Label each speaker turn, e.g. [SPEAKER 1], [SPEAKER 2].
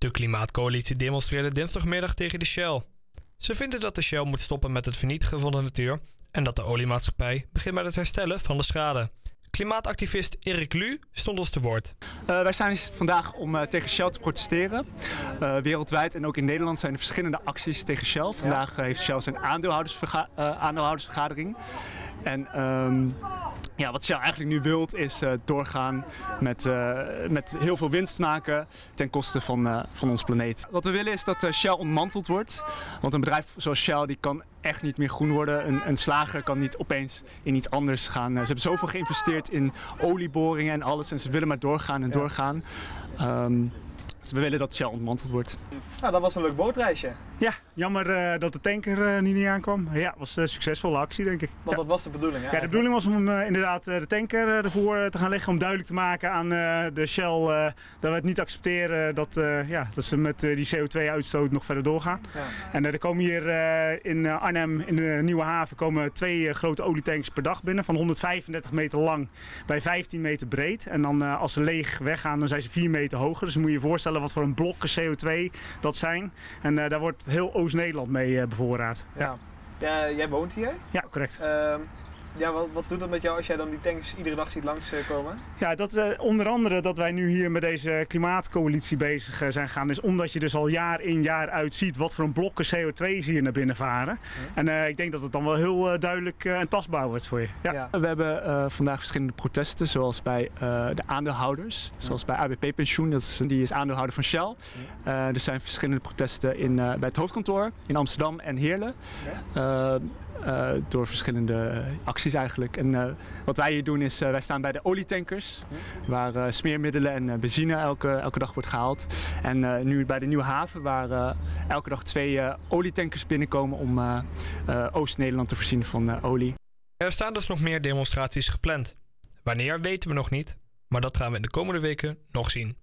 [SPEAKER 1] De Klimaatcoalitie demonstreerde dinsdagmiddag tegen de Shell. Ze vinden dat de Shell moet stoppen met het vernietigen van de natuur en dat de oliemaatschappij begint met het herstellen van de schade. Klimaatactivist Erik Lu stond ons te woord.
[SPEAKER 2] Uh, wij zijn vandaag om uh, tegen Shell te protesteren. Uh, wereldwijd en ook in Nederland zijn er verschillende acties tegen Shell. Vandaag heeft Shell zijn aandeelhoudersverga aandeelhoudersvergadering. En um, ja, wat Shell eigenlijk nu wilt is uh, doorgaan met, uh, met heel veel winst maken ten koste van, uh, van ons planeet. Wat we willen is dat Shell ontmanteld wordt. Want een bedrijf zoals Shell die kan echt niet meer groen worden. Een, een slager kan niet opeens in iets anders gaan. ze hebben zoveel geïnvesteerd in olieboringen en alles. En ze willen maar doorgaan en doorgaan. Um, dus we willen dat Shell ontmanteld wordt.
[SPEAKER 3] Nou, dat was een leuk bootreisje.
[SPEAKER 4] Ja, jammer uh, dat de tanker uh, niet, niet aankwam. Ja, was een succesvolle actie, denk ik.
[SPEAKER 3] Want
[SPEAKER 4] ja.
[SPEAKER 3] dat was de bedoeling, hè?
[SPEAKER 4] Ja, de bedoeling was om uh, inderdaad de tanker ervoor te gaan leggen. Om duidelijk te maken aan de Shell dat we het niet accepteren dat, ja, dat ze met die CO2-uitstoot nog verder doorgaan. Ja. En er komen hier in Arnhem, in de Nieuwe Haven, komen twee grote olietanks per dag binnen. Van 135 meter lang bij 15 meter breed. En dan als ze leeg weggaan, dan zijn ze 4 meter hoger. Dus moet je je voorstellen wat voor een blokken CO2 dat zijn. En daar wordt heel Oost-Nederland mee uh, bevoorraad.
[SPEAKER 3] Ja. ja. jij woont hier?
[SPEAKER 4] Ja, correct.
[SPEAKER 3] Ja, wat, wat doet dat met jou als jij dan die tanks iedere dag ziet langskomen?
[SPEAKER 4] Ja, dat, uh, onder andere dat wij nu hier met deze klimaatcoalitie bezig uh, zijn gaan, is omdat je dus al jaar in jaar uit ziet wat voor een blokken CO2 zie je naar binnen varen. Ja. En uh, ik denk dat het dan wel heel duidelijk en tastbaar wordt voor je. Ja.
[SPEAKER 2] ja. We hebben vandaag verschillende protesten, zoals bij de aandeelhouders, zoals bij ABP Pensioen, dat is, die is aandeelhouder van Shell. er zijn verschillende protesten in, bij het hoofdkantoor in Amsterdam en Heerlen. Uh, door verschillende acties eigenlijk. En uh, wat wij hier doen is, uh, wij staan bij de olietankers, waar smeermiddelen en benzine elke, elke dag wordt gehaald. En nu bij de Nieuwe Haven, waar elke dag twee olietankers binnenkomen om Oost-Nederland te voorzien van olie.
[SPEAKER 1] Er staan dus nog meer demonstraties gepland. Wanneer weten we nog niet, maar dat gaan we in de komende weken nog zien.